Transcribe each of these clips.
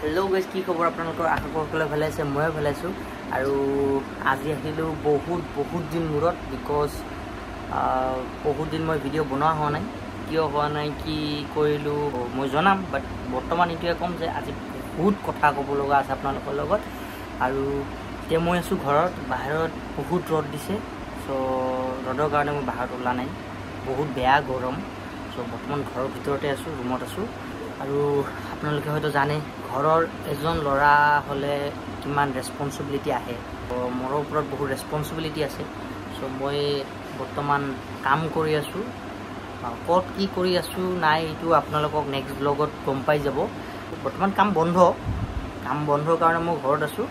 Hello গৈছ কি খবৰ আপোনালোকৰ? আশা সকলে ভালে আছে ময়ো ভালে আছোঁ। আৰু আজি আহিলোঁ বহুত বহুত দিন মূৰত বিকজ বহুত দিন মই ভিডিঅ' বনোৱা হোৱা নাই। কিয় হোৱা নাই কি কৰিলোঁ মই জনাম বাট বৰ্তমান এইটোৱে ক'ম যে আজি বহুত কথা ক'ব লগা আছে আপোনালোকৰ লগত। আৰু এতিয়া মই আছোঁ ঘৰত বাহিৰত বহুত ৰ'দ দিছে চ' ৰ'দৰ কাৰণে মই বাহিৰত ওলা নাই। বহুত বেয়া গৰম চ' বৰ্তমান ঘৰৰ ভিতৰতে আছোঁ ৰুমত আছোঁ। আৰু আপোনালোকে হয়তো জানে ঘৰৰ এজন ল'ৰা হ'লে কিমান ৰেচপনচিবিলিটি আহে। মোৰ ওপৰত বহুত ৰেচপনচিবিলিটি আছে। চ' মই বৰ্তমান কাম কৰি আছোঁ। ক'ত কি কৰি আছোঁ নাই এইটো আপোনালোকক নেক্সট ব্লগত গম পাই যাব। বৰ্তমান কাম বন্ধ। কাম বন্ধৰ কাৰণে মই ঘৰত আছোঁ।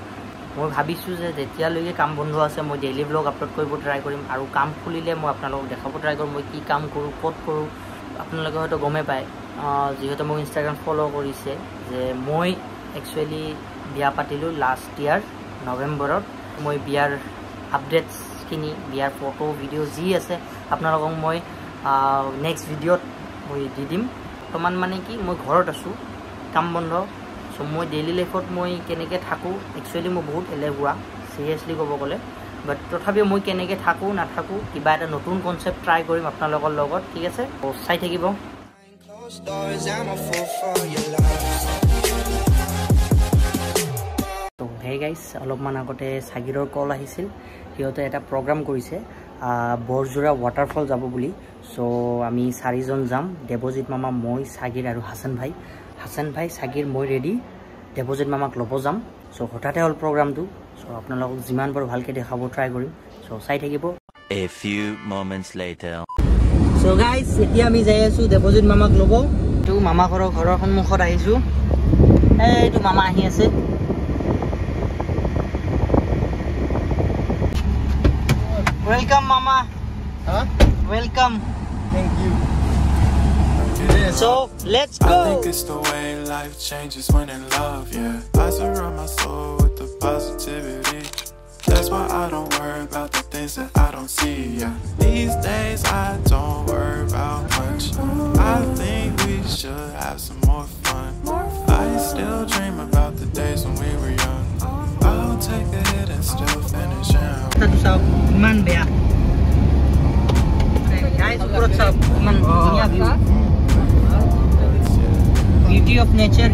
মই ভাবিছোঁ যে যেতিয়ালৈকে কাম বন্ধ আছে মই ডেইলি ব্লগ আপলোড কৰিব ট্ৰাই কৰিম। আৰু কাম খুলিলে মই আপোনালোকক দেখাব ট্ৰাই কৰিম মই কি কাম কৰোঁ ক'ত কৰোঁ। আপোনালোকে হয়তো গমেই পায়। যিহেতু মোক ইনষ্টাগ্ৰাম ফ'ল' কৰিছে যে মই একচুৱেলি বিয়া পাতিলোঁ লাষ্ট ইয়াৰ নৱেম্বৰত। মই বিয়াৰ আপডেটছখিনি বিয়াৰ ফটো ভিডিঅ' যি আছে আপোনালোকক মই নেক্সট ভিডিঅ'ত মই দি দিম। বৰ্তমান মানে কি মই ঘৰত আছোঁ কাম বন্ধ। চ' মই ডেইলি লাইফত মই কেনেকৈ থাকোঁ একচুৱেলি মই বহুত এলেহুৱা চিৰিয়াছলি ক'ব গ'লে। বাট তথাপিও মই কেনেকৈ থাকোঁ নাথাকোঁ কিবা এটা নতুন কনচেপ্ট ট্ৰাই কৰিম আপোনালোকৰ লগত ঠিক আছে? চাই থাকিব। তো হে গাইছ অলপমান আগতে চাগিৰৰ কল আহিছিল। সিহঁতে এটা প্ৰগ্ৰাম কৰিছে বৰজোৰা ৱাটাৰফল যাব বুলি। চ' আমি চাৰিজন যাম দেৱজিৎ মামা মই চাগিৰ আৰু হাছান ভাই। হাছান ভাই চাগিৰ মই ৰেডি দেৱজিৎ মামাক ল'ব যাম। চ' হঠাতে হ'ল প্ৰগ্ৰামটো চ' আপোনালোকক যিমান পাৰোঁ ভালকৈ দেখাব ট্ৰাই কৰিম। চ' চাই থাকিব। A few moments later. So guys এতিয়া আমি যাই আছোঁ দেৱজিৎ মামাক ল'ব এইটো মামা ঘৰৰ ঘৰৰ সন্মুখত আহিছোঁ এইটো মামা আহি আছে ৱেলকাম মামা Huh? Welcome Thank you. So let's I go think it's the way life changes when in love, yeah. I surround my soul with the positivity. That's why I don't worry about the things that I don't see, yeah. These days I finish out. ৰাস্তাটো চাওক ইমান বেয়া guys ওপৰত চাওক ইমান ধুনীয়া view beauty of nature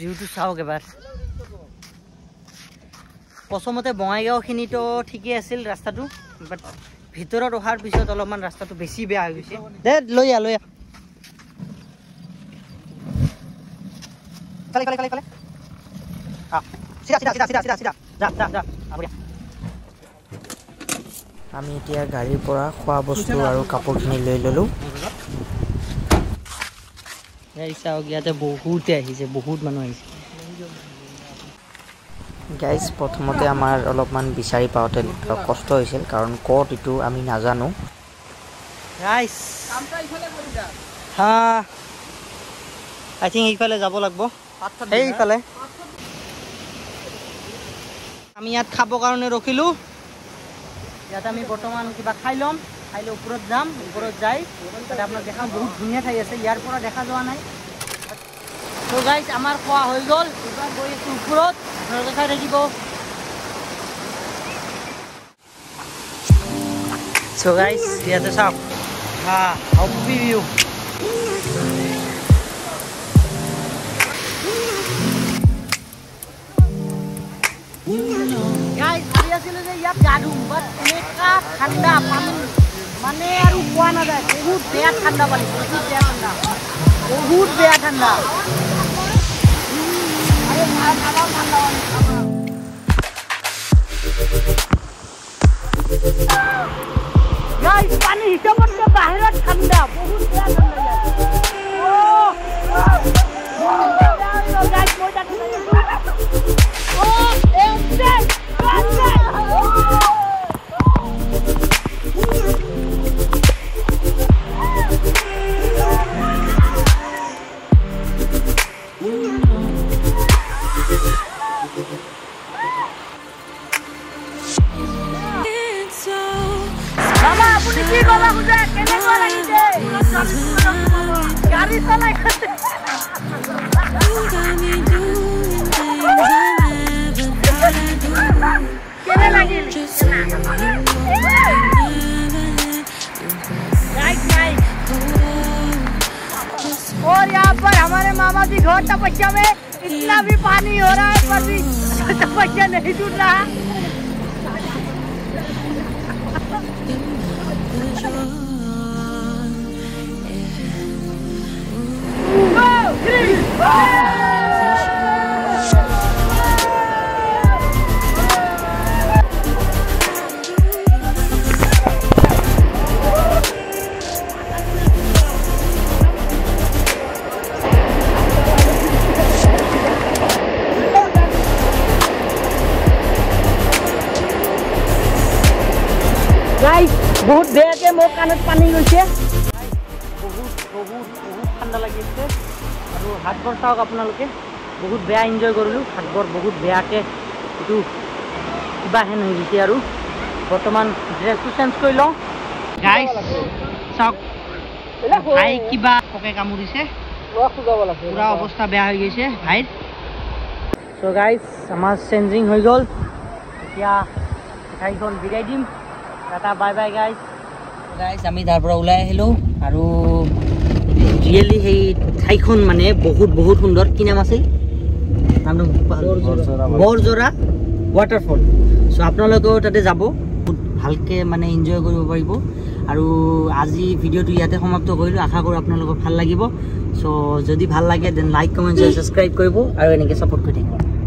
ভিউটো চাওক এবাৰ। প্ৰথমতে বঙাইগাঁওখিনিতো ঠিকেই আছিল ৰাস্তাটো বাট ভিতৰত অহাৰ পিছত অলপমান ৰাস্তাটো বেছি বেয়া হৈ গৈছে। দে লৈ আহ লৈ। আমি এতিয়া গাড়ীৰ পৰা খোৱা বস্তু আৰু কাপোৰখিনি লৈ ল'লোঁ। গাড়ী চাওক ইয়াতে বহুতে আহিছে বহুত মানুহ আহিছে। গাইজ প্ৰথমতে আমাৰ অলপমান বিচাৰি পাওঁতে কষ্ট হৈছিল কাৰণ ক'ত এইটো আমি নাজানো। হা আই থিংক এইফালে যাব লাগিব। সেইফালে আমি ইয়াত খাবৰ কাৰণে ৰখিলোঁ। ইয়াত আমি বৰ্তমান কিবা খাই ল'ম। খাই লৈ ওপৰত যাম ওপৰত যাই তাতে আপোনাক দেখাম বহুত ধুনীয়া ঠাই আছে ইয়াৰ পৰা দেখা যোৱা নাই। গাইজ আমাৰ খোৱা হৈ গ'ল। এইবাৰ গৈ আছোঁ ওপৰত আপোনালোকে চাই থাকিব। ইয়াতে চাওক। হা হবি ভিউ। গাইজ ভাবি আছিলোঁ যে ইয়াত গা ধুম বাট এনেকুৱা ঠাণ্ডা পানী। মানে আৰু কোৱা নাযায় বহুত বেয়া ঠাণ্ডা পানী, বহুত বেয়া ঠাণ্ডা। বহুত বেয়া ঠাণ্ডা। আরে পানি। হিসাবত বাহিৰত ঠাণ্ডা, বহুত বেয়া ঠাণ্ডা। और यहाँ पर हमारे मामा जी घोर तपस्या में इतना भी पानी हो रहा है, पर भी तपस्या नहीं टूट रहा গাইজ বহুত বেয়াকে মোৰ কাণত পানী গৈছে। বহুত বহুত বহুত ঠাণ্ডা লাগিছে। আৰু হাতবোৰ চাওক আপোনালোকে। বহুত বেয়া এনজয় কৰিলোঁ। হাতবোৰ বহুত বেয়াকৈ এইটো কিবা হেন হৈ গৈছে আৰু। বৰ্তমান ড্ৰেছটো চেঞ্জ কৰি লওঁ। গাইজ চাওক। ভাই কিবা কামুৰিছে। পূৰা অৱস্থা বেয়া হৈ গৈছে ভাইৰ। চ' গাইজ আমাৰ চেঞ্জিং হৈ গ'ল। এতিয়া গাড়ীখন বিদায় দিম। Tata bye bye guys guys আমি তাৰ পৰা ওলাই আহিলোঁ আৰু ৰিয়েলি সেই ঠাইখন মানে বহুত বহুত সুন্দৰ। কি নাম আছিল? নামটো বৰজোৰা। ৱাটাৰফল চ' আপোনালোকেও তাতে যাব। বহুত ভালকৈ মানে এনজয় কৰিব পাৰিব। আৰু আজি ভিডিঅ'টো ইয়াতে সমাপ্ত কৰিলোঁ। আশা কৰোঁ আপোনালোকৰ ভাল লাগিব। চ' যদি ভাল লাগে দেন লাইক কমেণ্ট ছাবস্ক্ৰাইব কৰিব আৰু এনেকৈ ছাপোৰ্ট কৰি থাকিব।